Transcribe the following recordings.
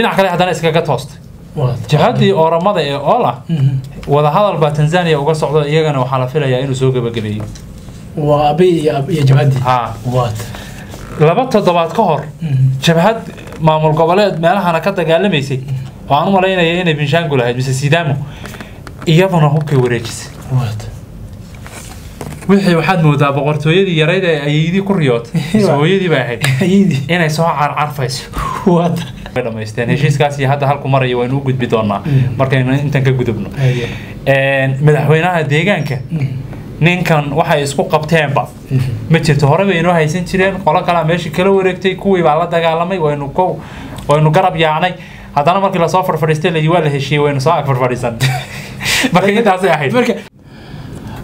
dhinac kale haddana iskaga toostay waa jabhaddii ooramada ee oola Mhm. wadahadal baa tanzania uga socdo iyagana waxaa la filayaa inuu soo gebagabeeyo laba toddobaad ka hor jabhad maamul goboleed meelahana ka dagaalamaysay oo aan u malaynaya inay binshaangul ahayd mise sidaamo iyaduna hubkay wareejisay. Wixii waxaad moodaa boqortooyadii yarayd ee ayeydii ku mise hooyadii bay ahayd. Inay soo carcarfayso way dhamaysteen heshiiskaas iyo hadda halku marayo waynu u gudbi doonaa markaynu intan ka gudubno madaxweynaha deegaanka ninkan waxay isku qabteenba ma jirto hore bay inoo haysan jireen qolo kalea meeshii kala wareegtay kuwii baa la dagaalamay waynu waynu garab yaacnay haddana markii la soo farfadhiistay layi waa la heshiiyey waynu soo ag farfadhiisan marka intaasay ahayd marka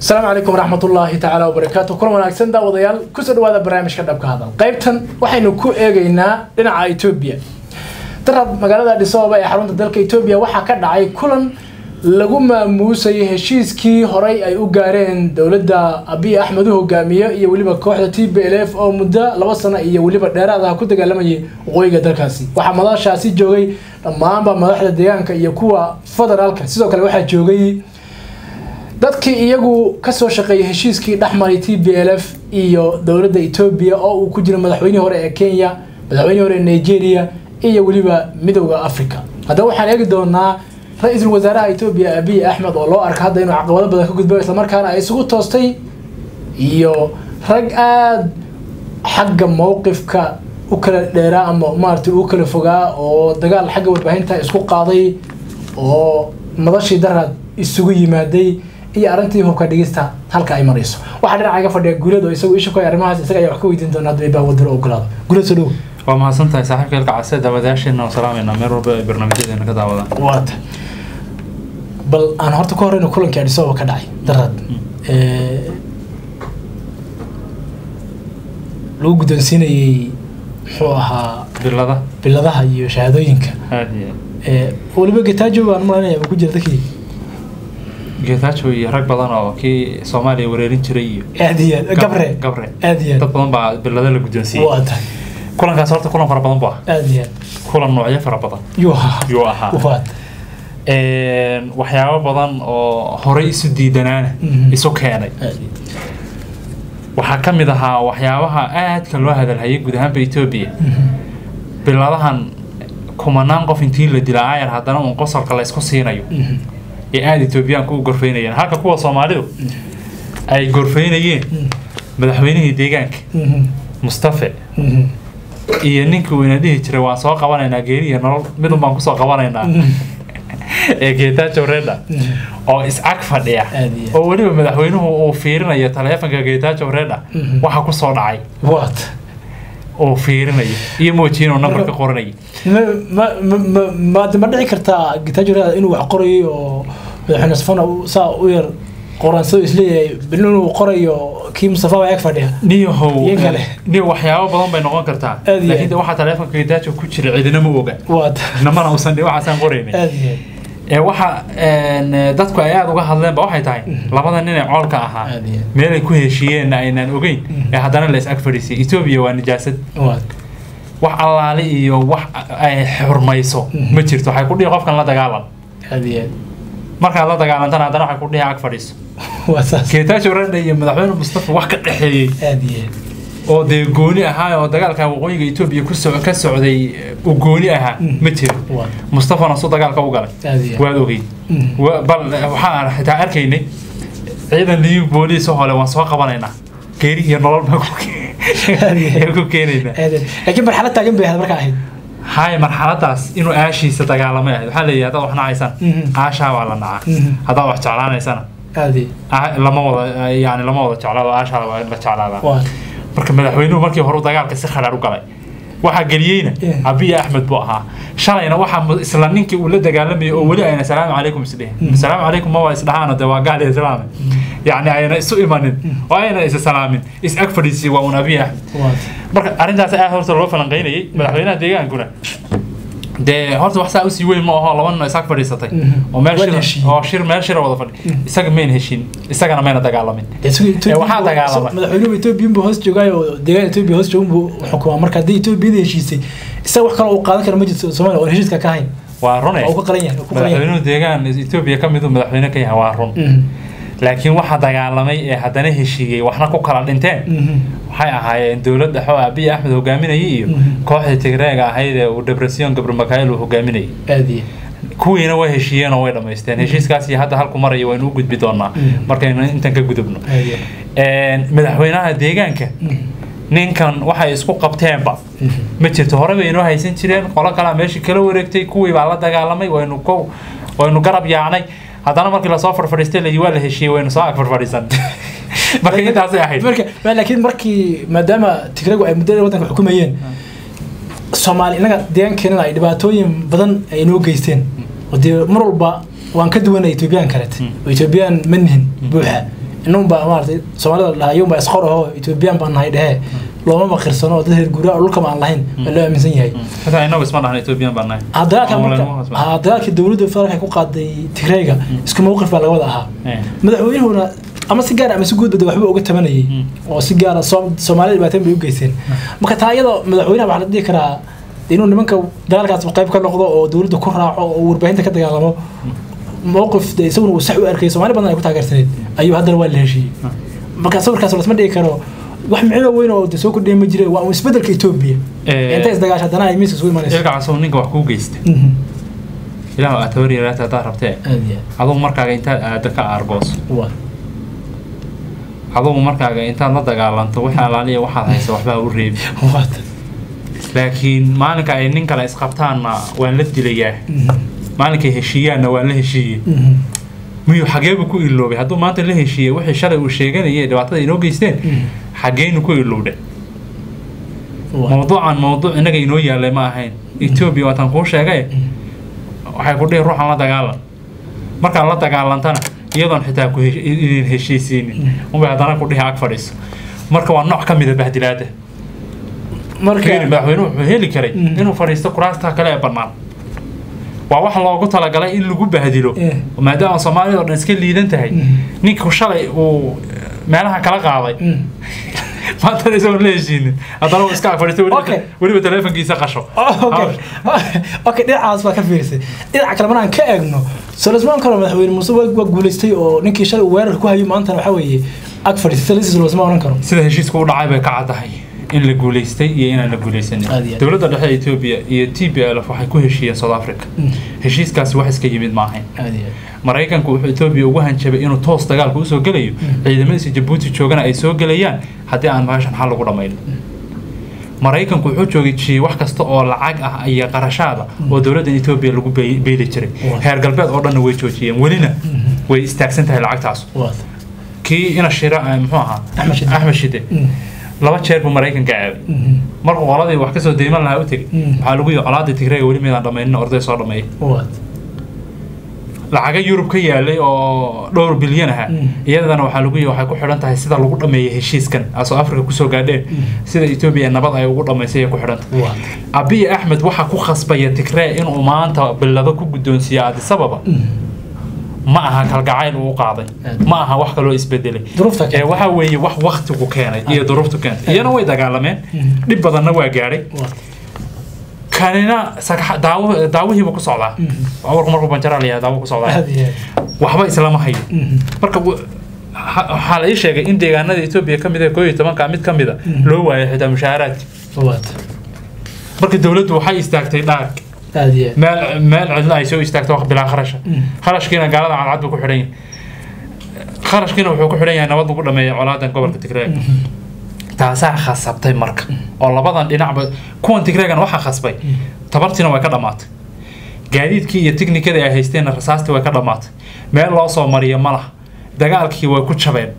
asalaamu calaykum waraxmatullaahi tacaala wabarakaatu kulan wanaagsan daawadayaal ku soo dhawaada barnaamijka dhabka hadal qaybtan waxaynu ku eegaynaa dhinaca etoobiya darab magaalada Addis Ababa ee xarunta dalka etoobiya waxaa ka dhacay kulan lagu maamuusayay heshiiskii horey ay u gaareen dowladda abiy axmed u hogaamiye iyo weliba kooxda t b l f oo muddo laba sano iyo weliba dheeraad ah ku dagaalamayay waqooyiga dalkaasi. Waxaa madashaasi joogay dhammaanba madaxda deegaanka iyo kuwa federaalka. Sidoo kale waxaa joogay dadkii iyagu ka soo shaqeeyay heshiiskii dhexmaray t b l f iyo dowladda etoobiya oo uu ku jiro madaxweynihii hore ee kenya madaxweynihii hore ee nigeria iyo weliba midowda africa haddaba waxaan eegi doonaa ra'iisul wasaaraha etoobiya abiy axmed oo loo arka hadda inuu caqabado badan ka gudbo islamarkaana ay isugu toostay iyo rag aada xagga mowqifka u kala dheeraa ama maaragtay u kala fogaa oo dagaal xagga warbaahinta isku qaaday oo madashii daraad isugu yimaaday iyo arrintii hubka dhigista halka ay marayso. Waxaa dhinaca iga fadhiya guulad oo isagu isha ku hay arrimahaas isaga ayaa wax ka weydiin doona hadda baa wadaro ogolaado guulad soo dhow waa mahadsan tahay saaxiibka ilka case daawadayaasheena oo salaamayna meel walba ay barnaamijyadeena ka daawadaan waata bal aan horta ka horeyna kulankii Addis Ababa ka dhacay daraad. Ee lagu guddoonsiinayay muxuu ahaa bilada biladaha iyo shahaadooyinka. Ee weliba getajo baan malanaya uu ku jira dadkii? Geetaajo iyo rag badan oo kii soomaaliya wareerin jiray iyo aad iyo gabre. Gabre. Aad iyo dad badan baa bilada la guddoonsiiyey. Waa tahay kulankaas horta kulan fara badan bu ah aad iyo aad. Kulan noocyo fara badan. Yuu ahaa. Yuu ahaa. Waad Een, waxyaabo badan oo horey isu diidanaana Mhm. isu keenay. Waxaa ka mid ahaa waxyaabaha aadka loo hadalhayay guud ahaanba etoobiya biladahan kumanaan qof intii la dilaa ayar haddana uun qosolka la isku siinayo. Ee aada etoobiyaanku u gorfeynayeen. Halka kuwa soomaalidu ay gorfeynayeen madaxweynihii deegaanka. Mustafe iyo ninkii uu ina dhihi jiray waan soo qabanaynaa geeri iyo nolol. Midun baan ku soo qabanaynaa. Ee geetaajo reda oo is-ag fadhiya. Oo weliba madaxweynuhu uu fiirinayo taleefanka geetaajo reda Mhm. waxa ku soo dhacay. Uu fiirinayo. Iyo moojiin oo nambar ka qoranayay ma ma ma ma ma ma dhici kartaa gitaajurada inuu wax qorayo oo madaxweyne safana uu saa u yar qoraansado is leeyahay inuu qorayo kii mustafa waa ag fadhiya. Niyahow Iyo kale. niyo waxyaabo badan bay noqon kartaa. Aad iyo laakiin aad. de waxaa taleefanka geetaajo ku jira cidina ma oga. Waad. Namana uusan dhi waxaasaan qoraynin. Aad iyo ee waxa een, dadku ay aada uga hadleenba waxay tahay labada nin ee coolka ahaa meelay ku heshiiyeenna aynaan ogeyn ee haddana la is ag fadhiisay. Etoobiya waa nijaasad. Aad waad. Wax allaale iyo wax ay xurmayso Mhm. ma jirto. Waxay ku dhihi qofkan la dagaalan aad iyo aad. Markaad la dagaalantana haddana waxay ku dhihi ag fadhiiso geetaajo renda iyo madaxweyne mustafa wax ka dhexeeyey. Oo dee gooni ahaa oo dagaalka waqooyiga etoobiya ka socday uu gooni ahaa Mhm. ma jiro. Mustafana su dagaalka u galay. Waad ogeyd. Wa- bal waxaan xitaa arkaynay ciidan liyu booliis oo hole waan soo qabanaynaa. Geeri iyo nolol baan ku keenaynaa. Laakiin marxalad taagan bay ahayd markaa ahayd. Hay marxaladaas inuu aashiisa dagaalamay ahayd. Waxaa leeyahay haddaad wax nacaysaan Mhm. aashaa waa la nacaa Mhm. haddaad wax jeclaanaysana lama wada yani lama wada jeclaado aashaada waa in la jeclaadaa waad marka madaxweynuhu markii hore dagaalka si khadhaar u galay. Waxaa geliyeyna abiy axmed buu ahaa. Shalayna waxaa isla ninkii uu la dagaalamayay oo weli ayna salaamu calaykum isdhihin Mm. salaamu calaykum ma waa isdhahaano de waa gaal islaame imanin oo ayna isa salaamin. Is ag fadhiisiyey waa un abiy axmed waad marka arrintaas aad horta loo falanqaynayay madaxweynaha deegaankuna dee horta wax saa u sii weyn ma aho laba nin oo isag fadhiisatay. Mhm. oo meel Wada shir meel shira wada fadhi. Isaga mayna heshin isagana mayna dagaalamin. Waxaa dagaalamay. madaxweynuhu buu hoos joogay oo deegaan Ethiopia hoos joogun buu xukumaa. Marka haddii Ethiopia heshiisay isaga wax kale uu qaadan kara ma jirto. Soomaaliya oo heshiiska ka ahayn. Waa rune yahay madaxweynuhu deegaan etoobiya ka miduu madaxweyne ka yahay waa run. Mhm. Laakiin waxa dagaalamay ee haddana heshiiyey waxna ku kala dhinteen. Mhm. waxay ahaayeen dowladda xoo abiy axmed hogaaminayay iyo Mhm. kooxdii tigreega ahayd ee uu debresiyon gabrimakail uu hogaaminayay. Kuwiina way heshiiyeen oo way dhammaysteen heshiiskaas iyo hadda halku maraya waynu u gudbi doonaa markaynu intan ka gudubno. Madaxweynaha deegaanka. Ninkan waxay isku qabteenba. Ma jirto hore bay inoo haysan jireen qolo kalea meeshii kala wareegtay kuwii baa la dagaalamay waynu garab yaacnay haddana markii la soo farfadhiistay layi waa la heshiiyey waynu soo ag farfadhiisan marka intaasay ahayd. Marka ma- laakiin markii maadaama tigregu ay muddo dheer waddanka xukumayeen soomaali innaga deegaankeenana ay dhibaatooyin badan ay inoo geysteen. Oo dee mar walba waan ka duwanay etoobiyaan kalete oo etoobiyaan ma nihin buuxa. Inunba maaragtay soomaalida dhaha iyunba isqor ahoo etoobiyaan baan nahay dhehee looma maqirsano oo dad reer guuraa oo dhulkama aan lahayn waa loo aaminsan yahay. Ah, dagaalka ah, dowladda federaalka ay ku qaaday tigreyga isku mawqif baa laga wada ahaa. Eh. madaxweynuhuna ama si gaar ama si guudba waxba uga tabanayay. Oo si gaara Soom- soomaalida dhibaateen bay u geysteen. Marka taa iyadoo madaxweynaha waxaa la dhihi karaa inuu nimanka dagaalkaas qayb ka noqdo oo dowladda ku raaco oo warbaahinta ka dagaalamo. Mowqif de isaguna uu sax u arkay soomaali badan ay ku taageersaneed. Ayuu haddana waa la heshiiyey. Marka sawirkaas lasma dhigi karo wax micno weyn oo soo kordhiya ma jire waa un isbeddelka etoobiya inta isdagaasha haddana ay miiska isugu imanayso ilka casoo ninka wax kuu geysta Mhm. ilaah aad tabar yaraata haddaad rabtee. Adugu markaaga intaad aado ka aargooso aad waa adugu markaaga intaad la dagaalanto wixii alaaliya waxaad haysa waxbaa u reebi. Laakiin maalinka ay nin kale isqabtaanna waan la dilayaa. Mhm. maalinkay heshiiyaanna waan la heshiiyey. Mhm. miyuu xageebu ku iloobay? Hadduu maanta la heshiiyey wixii shalay uu sheeganayay dhibaatada inoo geysteen Xageenu ku ilowdhe Waa. mawduucan mawduuc innaga inoo yaalay ma ahayn. Etoobiya waataan kuu sheegay. Waxay ku dhihi ruuxan la dagaalan. Markaad la dagaalantana iyadoon xitaa idin heshiisiinin. Unbay haddana ku dhihi ag fadhiiso. Marka waa nooc ka mida bahdilaada madaxweynuhu wuxuu heli karay inuu fadhiisto kuraasta kale ee bannaan. Waa wax loogu talagalay in lagu bahdilo. Eh. maadaama soomaalida oo dhan iska liidan tahay. Ninku shalay uu meelaha kala qaaday maantana isagoon la heshiinin haddana uu iska ag fadhiisto weliba- Okay. weliba teleefonkiisa qasho okay. Okay dhinacaas baa ka fiirsay dhinaca kale maraan ka eegno solismaan kale madaxweyne muuse waa waa guulaystay oo ninkii shalay weerar ku hayo maantana waxaa weeye ag fadhiistay lasiis loosma oran karo sida heshiiska u dhacay bay ka caddahay in la guulaystay iyo inaan la guulaysanin dowladda dhexe etoobiya iyo t b l waxay ku heshiiyeen south africa. Mm. heshiiskaasi wax iska yimid maahayn aad iyo maraykanku wuxuu etoobiya ugu hanjabay inuu toos dagaalka u soo gelayo. Ciidamadiisa jabuuti joogana ay soo gelayaan. Haddii aan bahashan xal lagu dhammayn maraykanku wuxuu joogijiyey wax kasta oo lacag ah iyo qarashaada oo dowladdan etoobiya lagu beeli jiray. Heer galbeed oo dhanna way joojiyeen. Welina way istaagsan tahay lacagtaas. Kii ina shira eh, muxuu ahaa? Axmed Shide. Mm. laba jeer buu maraykanka caabay Mhm. markuu qoladii wax ka soo deyman lahaa u tegey Mm. waxaa lagu yihi colaadii tigreega weli midaan dhammaynin orday soo dhammeeyay waa lacaga yurub ka yaalay oo dhowr bilyan aha Mm. iyadana waxaa lagu yihi waxay ku xidhan tahay sida lagu dhameeyay heshiiskan asoo afrika ku soo gaadheen. Sida etoobiya nabad ay ugu dhammaysay ay ku xidhan tahay. Waa abiy axmed waxaa ku khasbaya tigree inuu maanta bilado ku guddoonsiiyo adisababa ma aha kalgacayl uu qaaday. Aad. ma aha wax kaloo isbedelay. Ee waxaa weeye wax waktigu keenay iyo duruuftu keentay. Iyana way dagaalameen. Mhm. dhib badanna waa gaadhay kanina daawihiiba ku socdaa. Warku markuu banjaraa layahay daawo ku socdaa. Waxba islama hayo. Mhm. marka waxaa la ii sheegay in deegaanada etoobiya ka mid ah koo iyo tobanka mid ka mid a loo waayay xitaa mushaaharaadki marka dowladdu waxay istaagtay dhaag meel meel cidla ay soo istaagtay wax bilaa kharasha. Mm. kharashkiina gaalada cadcad buu ku xidhan yahay. Kharashkiina wuxuu ku xidhan yahay nabad lagu dhameeya colaadan gobolka tigreeg taasaa khasabtay marka. Oo labadan dhinacba kuwan tigreegana waxaa khasbay. Tabartiina way ka dhammaatay gaadiidkii iyo tiknikadii ay haysteenna rasaastii way ka dhammaatay meel loo soo mariyo ma laha. Dagaalkii way ku jabeen.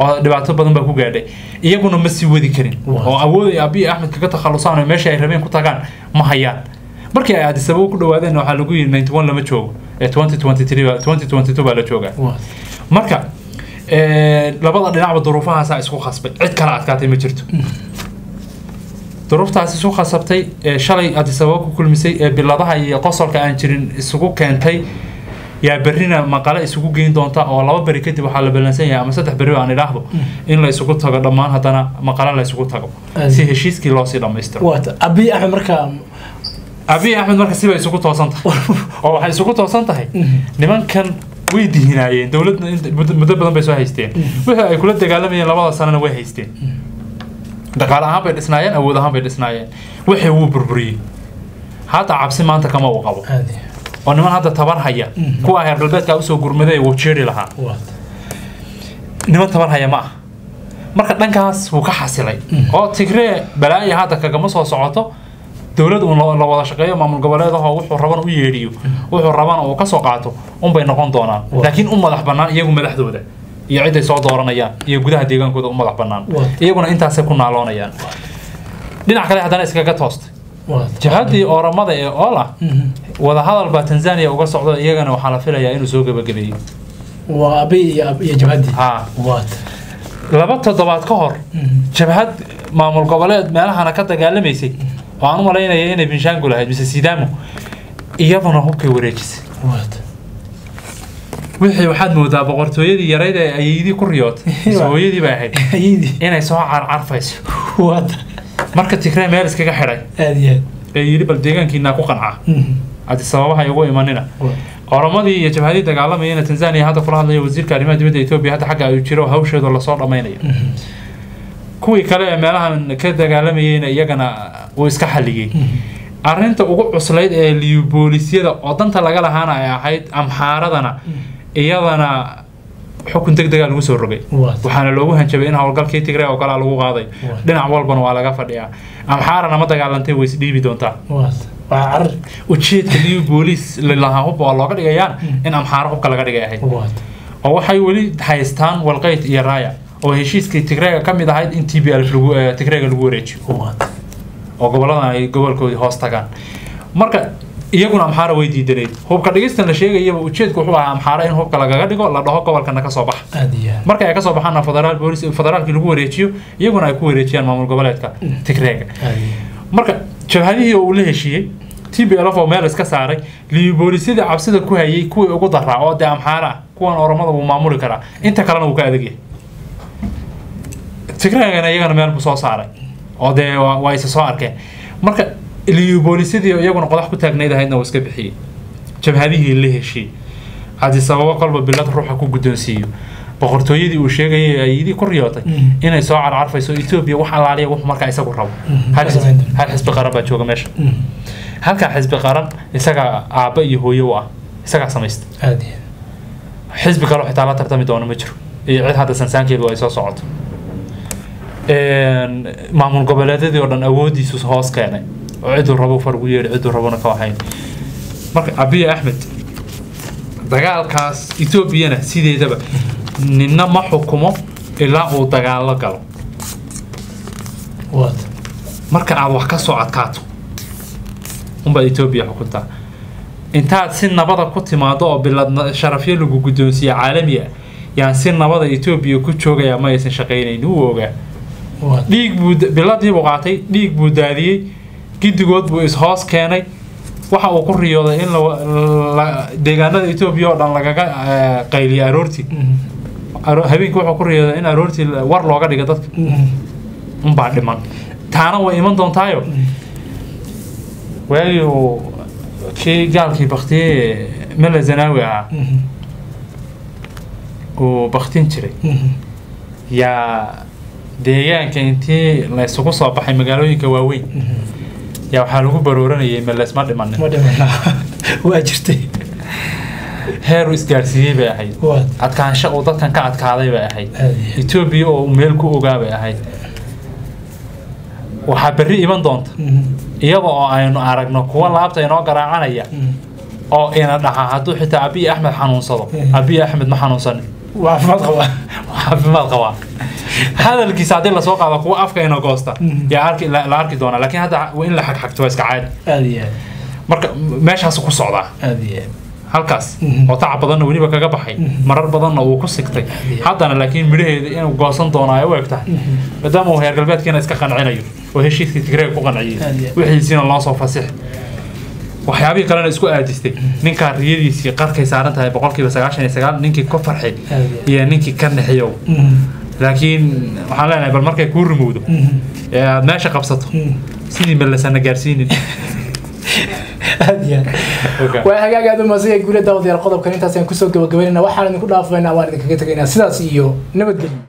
Oo dhibaato badan baa ku gaadhay. Iyaguna ma sii wadi karin. Oo awood abiy axmed kaga takhalusaan oo meeshii ay rabeen ku tagaan ma hayaan markii ay addis ababa ku dhawaadeen waxaa lagu yidhi 91 lama joogo ee 2023 baa- 2022 baa la joogaa. Marka labada dhinacba duruufahaasaa isku khasbay. Cid kala adkaatay ma jirto. Duruuftaas isku khasabtay ee shalay addis ababa ku kulmisay ee biladaha iyo qosolka aan jirin isugu keentay. Yaa berrina maqale isugu geyn doonta oo laba beri kadib waxaa la ballansan yahay ama saddex beri aan idhaahdo in la isugu tago dhammaan haddana maqale la isugu tago. Si heshiiskii loosii dhammaystiro. Abiy axmed marka abiy axmed marka siba isugu toosan tahay oo waxay isugu toosan tahay nimankan way dihinaayeen dowladna muddo badan bay soo haysteen. Wixii ay kula dagaalamayeen labada sanana way haysteen. Dhaqaale ahaan bay dhisnaayeen awood ahaan bay dhisnaayeen. Wixii wuu burburiyey. Hadda cabsi maanta kama uu qabo. Oo niman hadda tabar haya. Kuwa heer galbeedka u soo gurmaday wuu jeeri lahaa. Niman tabar haya ma ah marka dhankaas wuu ka xasilay. Oo tigree balaayo hadda kagama soo socoto dowlad uun la wada shaqeeyo maamul goboleedaho wuxuu rabana u yeedhiyo wuxuu rabana uu ka soo qaato unbay noqon doonaan. Laakiin u madax bannaan iyagu madaxdooda. Iyo ciday soo dooranayaan iyo gudaha deegaankooda u madax bannaan. Iyaguna intaasay ku naaloonayaan. Dhinac kale haddana iskaga toostay waad jihadii ooramada ee oola wadahadal baa tanzania uga socdo iyagana waxaa la filayaa inuu soo gabagabeeyo laba toddobaad ka hor jabhad maamul goboleed meelahana ka dagaalamaysay oo aan u malaynaya inay binshaangul ahayd mise sidaamo iyaduna hubkay wareejisay. Wixii waxaad moodaa boqortooyadii yarayd ee ayeydii ku riyootay mise hooyadii bay ahayd ayadii inay soo carcarfayso. Marka tigree meel iskaga xidhay ee yidhi bal deegaankiinaa ku qancaa haddi sababaha igu imanina. Waad. oromadii iyo jabhadii dagaalamayana tanzania hadda kula hadlaya wasiirka arrimaha dibadda etoobiya hadda xagga ayuu jiro hawsheedu la soo dhammaynayo kuwii kale ee meelahan ka dagaalamayeyna iyagana wuu iska xalliyey arrinta ugu cuslayd ee liyuboolisyada oo danta laga lahaana ay ahayd amxaaradana iyadana xukun deg degaa lagu soo rogay. Waxaana loogu hanjabay in howlgalkii tigray oo kalea lagu qaaday. Waa. dhinac walbana waa laga fadhiyaa. Amxaarana ma dagaalantay way isdhiibi doontaa. Waa ujeedka liyu booliis hubba oo looga dhigayaan in amxaaro hubka laga dhigay ahayd. Oo waxay weli haystaan walqayd iyo raaya oo heshiiskii tigreega ka mid ahayd in t b l lagu tigreega lagu wareejiyo oo goboladan ay gobolkoodii hoos tagaan. Marka iyaguna amxaara way diidanayd hubka dhigistan la sheegayaba ujeedku wuxuu ahaa amxaara in hubka lagaga dhigo la dhaho gobolkana ka soo baxa. Marka ay ka soo baxaana federaal boolis federaalkii lagu wareejiyo iyaguna ay ku wareejiyaan maamul goboleedka tigreega. Aad iyo marka jabhadihii oo uu la heshiiyey t b l oo meel iska saaray liiboolisyadii cabsida ku hayay kuwii ugu daraa oo dee amxaara ah kuwan oromada wuu maamuli karaa. Inta kalena wuu ka adagyahay tigreegana iyagana meel buu soo saaray oo dee waa waa isa soo arkeen marka liiboolisyadii iyaguna qodax ku taagnayd ahaydna wuu iska bixiyey. Jabhadihii la heshiiyey haddii sababo kolba bilad ruuxa ku guddoonsiiyo. Boqortooyadii uu sheegayay ee ayidii ku riyootay Mm. inay soo carcarfayso etoobiya wax alaaliya wuxuu markaa isagu rabo. Mm. hal xisbi- qaran baa jooga meesha. Mm. halkaa xisbi qaran isagaa aabba iyo hooye u ah isagaa samaysta. Xisbi kaloo xitaa la tartami doono ma jiro. Iyo cid hadda sansaankeedu ay soo socoto maamul goboleedyadii oo dhan awoodiisu hoos keenay oo ciduu rabo far ugu yeedhi ciduu rabona ka waxayn marka abiy axmed dagaalkaas etoobiyana sideedaba ninna ma xukumo ilaa uu dagaalo galo. Marka aad wax ka soo adkaato unbaad etoobiya xukuntaa intaad si nabada ku timaado oo bilad sharafyo lagu guddoonsiiya caalami ah yaan si nabada etoobiya ku joogayaa ma aysan shaqaynayn wuu ogaa waad dhiig buu biladii buu qaatay dhiig buu daadiyey giddigood buu is-hoos keenay. Waxa uu ku riyooday in deegaanada etoobiya oo dhan lagaga eh, qayliyo aroortii. Mm. Aro- habeenkii wuxuu ku riyooday in aroortii war looga dhigo dadka. Mm. unbaa dhiman. Taana way iman doontaayo. Waagii uu kii gaalkii baktiyey mele zanaawi ahaa. Uu baktin jiray. Yaa deegaanka intii la isugu soo baxay magaalooyinka waaweyn. Mm. yaa waxaa lagu barooranayay melesma dhimanin ma dhiman waa jirtay. Heer uu isgaarsiiyey bay ahayd. Waad adkaansho uu dadkan ka adkaaday bay ahayd. Etoobiya oo meel ku ogaa bay ahayd. Waxaa berri iman doonta. Mm. iyada oo aynu aragno kuwa laabta inoo garaacanaya Mm. oo ina dhaha hadduu xitaa abiy axmed xanuunsado. Mm. abiy axmed ma xanuunsanin caafimaad qabaa. Hadalkiisa haddii la soo qaado kuwa afka ina goosta Mm. yaa la arki doonaa. Laakiin hadda in la xagxagto waa iska caadi marka meeshaas ku socdaa. Halkaas Mhm. oo tacab badanna weliba kaga baxay Mhm. marar badanna uu ku sigtay. Haddana laakiin midhaheeda inuu goosan doono ay u eg tahay maadaama uu heer galbeedkiina iska qancinayo oo heshiiskii tigreega ku qanciyey wixiisiina loo soo fasix waxyaabihii kalena isku aadistay ninkaa riyadiisii qarkay saaran tahay boqolkiiba sagaashan iyo sagaal ninkii ku farxay iyo ninkii ka naxiyow Mm. laakiin waxaan leenahay bal markay kuu rimowdo Mm. ee aad meesha qabsato Mm. sidii gaarsiinin iyo aad Okay. waa hagaag aad u maasaya guula daawadayaal qodobkan intaas ayaan ku soo gabagabaynayna waxaan idinku dhaafaynaa waan idinkaga tegaynaa sidaas iyo nabadgelyo